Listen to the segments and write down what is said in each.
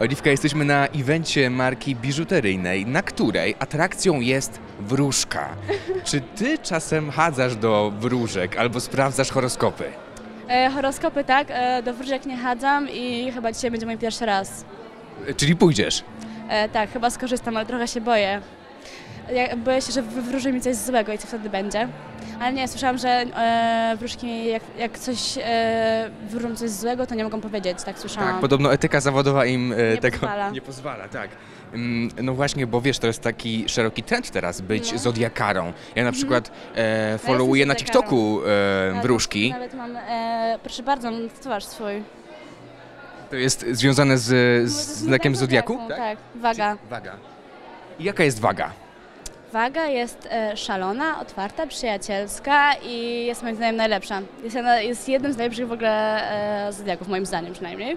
Oliwka, jesteśmy na evencie marki biżuteryjnej, na której atrakcją jest wróżka. Czy ty czasem chadzasz do wróżek albo sprawdzasz horoskopy? E, horoskopy tak, e, do wróżek nie chadzam i chyba dzisiaj będzie mój pierwszy raz. E, Czyli pójdziesz? E, tak, chyba skorzystam, ale trochę się boję. Ja, boję się, że wywróży mi coś złego i co wtedy będzie. Ale nie, słyszałam, że e, wróżki jak, jak coś e, wróżą coś złego, to nie mogą powiedzieć, tak słyszałam. Tak, podobno etyka zawodowa im e, Nie tego pozwala. nie pozwala, tak. Mm, No właśnie, bo wiesz, to jest taki szeroki trend teraz być No. Mhm. zodiakarą. Ja na przykład e, followuję na zodiakarą. TikToku e, Nawet- wróżki. Nawet mam, e, proszę bardzo, mam tatuaż swój. To jest związane z, z znakiem zodiaku? Tak, waga. Waga. Jaka jest waga? Waga jest e, szalona, otwarta, przyjacielska i jest moim zdaniem najlepsza. Jest, jedna, jest jednym z najlepszych w ogóle e, zodiaków, moim zdaniem przynajmniej.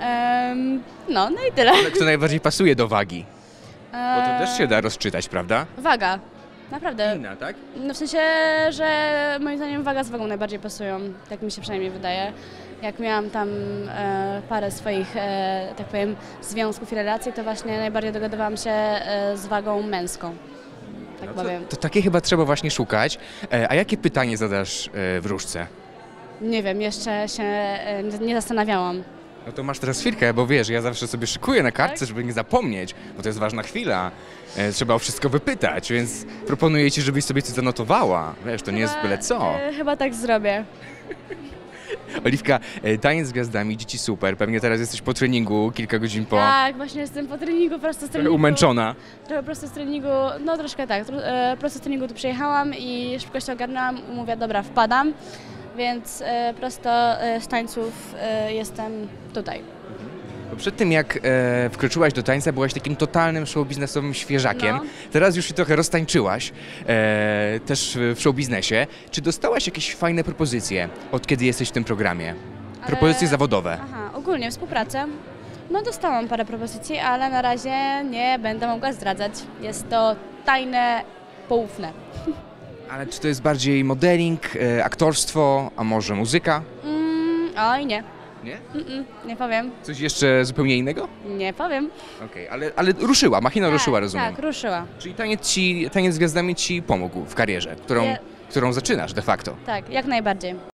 Em, no, no i tyle. Kto najbardziej pasuje do wagi? Bo to też się da rozczytać, prawda? Waga. Naprawdę. Inna, tak? No w sensie, że moim zdaniem waga z wagą najbardziej pasują, tak mi się przynajmniej wydaje. Jak miałam tam e, parę swoich, e, tak powiem, związków i relacji, to właśnie najbardziej dogadywałam się e, z wagą męską. Tak No to, powiem. to takie chyba trzeba właśnie szukać. E, A jakie pytanie zadasz e, wróżce? Nie wiem, jeszcze się e, nie zastanawiałam. No to masz teraz chwilkę, bo wiesz, ja zawsze sobie szykuję na kartce, Tak? żeby nie zapomnieć, bo to jest ważna chwila. E, Trzeba o wszystko wypytać, więc proponuję ci, żebyś sobie coś zanotowała. Wiesz, to nie jest byle co. E, chyba tak zrobię. Oliwka, e, taniec z gwiazdami, dzieci super. Pewnie teraz jesteś po treningu, kilka godzin po. Tak, właśnie jestem po treningu, prosto z Trochę treningu. umęczona. Trochę prosto z treningu, no troszkę tak. Tro, e, prosto z treningu tu przyjechałam i szybko się ogarnęłam. Mówię, dobra, wpadam. Więc e, prosto e, z tańców e, jestem tutaj. Bo Przed tym jak e, wkroczyłaś do tańca, byłaś takim totalnym showbiznesowym świeżakiem. No. Teraz już się trochę roztańczyłaś, e, też w showbiznesie. Czy dostałaś jakieś fajne propozycje od kiedy jesteś w tym programie? Propozycje E, zawodowe. Aha, ogólnie współpracę. No dostałam parę propozycji, ale na razie nie będę mogła zdradzać. Jest to tajne, poufne. Ale czy to jest bardziej modeling, e, aktorstwo, a może muzyka? Mm, oj, nie. Nie? Mm-mm, nie powiem. Coś jeszcze zupełnie innego? Nie powiem. Okej, ale, ale ruszyła, machina ruszyła, tak, rozumiem. Tak, ruszyła. Czyli taniec, ci, taniec z gwiazdami ci pomógł w karierze, którą, którą zaczynasz de facto. Tak, jak najbardziej.